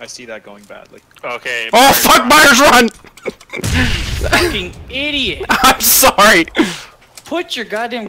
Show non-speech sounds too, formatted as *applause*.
I see that going badly. Okay. Oh fuck, Myers, run! Fucking idiot! *laughs* I'm sorry. Put your goddamn